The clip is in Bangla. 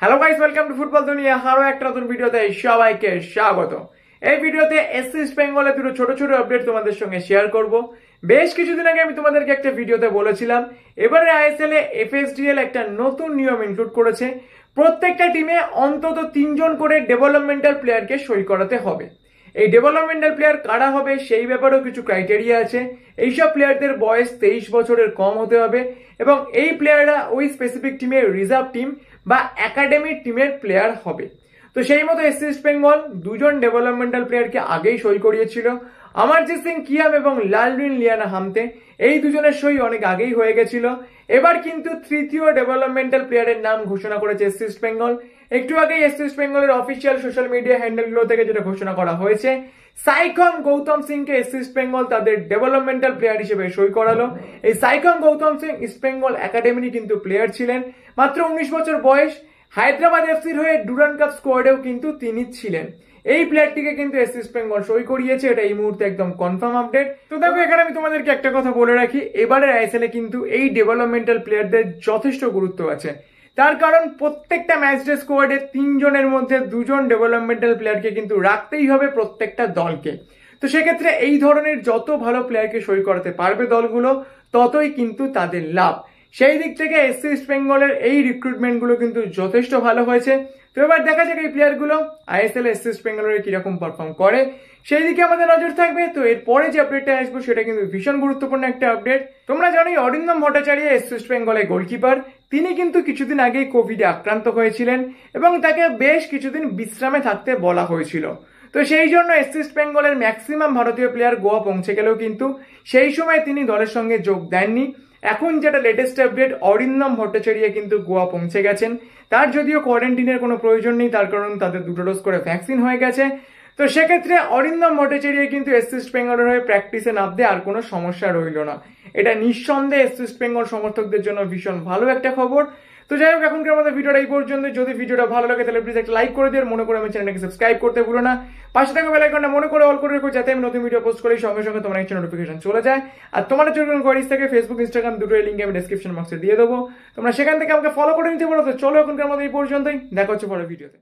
Hello guys welcome to football দুনিয়া আরও একটা নতুন ভিডিওতে সবাইকে স্বাগত। এই ভিডিওতে এসএস বেঙ্গলে দুটো ছোট ছোট আপডেট তোমাদের সঙ্গে শেয়ার করব। বেশ কিছুদিন আগে আমি তোমাদেরকে একটা ভিডিওতে বলেছিলাম, এবারে আইএসএল এ এফএসডিএল একটা নতুন নিয়ম ইনক্লুড করেছে। প্রত্যেকটা টিমে অন্তত তিনজন করে ডেভেলপমেন্টাল প্লেয়ারকে সই করাতে হবে। এই ডেভেলপমেন্টাল প্লেয়ার কারা হবে সেই ব্যাপারেও কিছু ক্রাইটেরিয়া আছে। এইসব প্লেয়ারদের বয়স তেইশ বছরের কম হতে হবে এবং এই প্লেয়াররা ওই স্পেসিফিক টিমের রিজার্ভ টিম বা একাডেমি টিমের প্লেয়ার হবে। তো সেই মতো এস ইস্ট বেঙ্গল দুজন ডেভেলপমেন্টাল প্লেয়ারকে আগেই সই করিয়েছিল। অমরজিৎ সিং, কিয়াম এবং লালরিন লিয়ানা হামতে এই দুজনের সই অনেক আগেই হয়ে গেছিল। এবার কিন্তু তৃতীয় ডেভেলপমেন্টাল প্লেয়ারের নাম ঘোষণা করেছে এস ইস্ট বেঙ্গল। একটু আগেই এস ইস্ট বেঙ্গলের অফিসিয়াল সোশ্যাল মিডিয়া হ্যান্ডেলগুলো থেকে যেটা ঘোষণা করা হয়েছে, সাইকম গৌতম সিংকে এস ইস্ট বেঙ্গল তাদের ডেভেলপমেন্টাল প্লেয়ার হিসেবে সই করালো। এই সাইকম গৌতম সিং ইস্ট বেঙ্গল একাডেমির কিন্তু প্লেয়ার ছিলেন। মাত্র উনিশ বছর বয়স হায়দ্রাবাদ এফসির হয়ে ডুরান কাপ স্কোয়াডেও কিন্তু তিনি ছিলেন। এই প্লেয়ারটিকে কিন্তু এস ইস্ট বেঙ্গল সই করিয়েছে, এটা এই মুহূর্তে একদম কনফার্ম আপডেট তো দেখো, এখানে আমি তোমাদেরকে একটা কথা বলে রাখি, এবারের আইএসএল এ কিন্তু এই ডেভেলপমেন্টাল প্লেয়ারদের যথেষ্ট গুরুত্ব আছে। তার কারণ, প্রত্যেকটা ম্যাচ ডে স্কোয়াডে তিনজনের মধ্যে দুজন ডেভেলপমেন্টাল প্লেয়ারকে কিন্তু রাখতেই হবে প্রত্যেকটা দলকে। তো সেক্ষেত্রে এই ধরনের যত ভালো প্লেয়ারকে সই করাতে পারবে দলগুলো, ততই কিন্তু তাদের লাভ। সেই দিক থেকে এস ইস্ট বেঙ্গলের এই রিক্রুটমেন্টগুলো কিন্তু যথেষ্ট ভালো হয়েছে। তো এবার দেখা যাক এই প্লেয়ারগুলো আইএসএল এস ইস্ট বেঙ্গলের কীরকম পারফর্ম করে। সেই দিকে আমাদের নজর থাকবে। তো এরপরে যে আপডেটটা আসব, সেটা কিন্তু ভীষণ গুরুত্বপূর্ণ একটা আপডেট তোমরা জানো অরিন্দম ভট্টাচার্য এস ইস্ট বেঙ্গলের গোলকিপার তিনি কিন্তু কিছুদিন আগেই কোভিডে আক্রান্ত হয়েছিলেন এবং তাকে বেশ কিছুদিন বিশ্রামে থাকতে বলা হয়েছিল। তো সেই জন্য এস ইস্ট বেঙ্গলের ম্যাক্সিমাম ভারতীয় প্লেয়ার গোয়া পৌঁছে গেলেও কিন্তু সেই সময় তিনি দলের সঙ্গে যোগ দেননি। এখন যেটা লেটেস্ট আপডেট অরিন্দম ভট্টাচার্য কিন্তু গোয়া পৌঁছে গেছেন। তার যদিও কোয়ারেন্টিনের কোনো প্রয়োজন নেই, তার কারণ তাদের দুটো ডোজ করে ভ্যাকসিন হয়ে গেছে। তো সেক্ষেত্রে অরিন্দম ভট্টাচার্য কিন্তু এস ইস্ট বেঙ্গলের হয়ে প্র্যাকটিসে নামতে আর কোনো সমস্যা রইল না। এটা নিঃসন্দেহে এস ইস্ট বেঙ্গল সমর্থকদের জন্য ভীষণ ভালো একটা খবর। তো যাই হোক, এখনকার আমাদের ভিডিওটা এই পর্যন্ত যদি ভিডিওটা ভালো লাগে, তাহলে প্লিজ একটা লাইক করে দিয়ে মনে করে আমি চ্যানেলটাকে সাবস্ক্রাইব করতে ভুলো না। পাশে থাকা বেল আইকনটা মনে করে অল করে রেখো, যাতে আমি নতুন ভিডিও পোস্ট করি, সঙ্গে সঙ্গে তোমার একটা নোটিফিকেশন চলে যায়। আর তোমার যদি কোনো কোয়ারিজ থাকে ফেসবুক ইনস্টাগ্রাম দুটোই লিঙ্ক আমি ডেসক্রিপশন বক্সে দিয়ে দেবো। তোমরা সেখান থেকে আমাকে ফলো করে নিতে পারো তো চলো এখনকার আমাদের এই পর্যন্তই। দেখা হচ্ছে পরে ভিডিওতে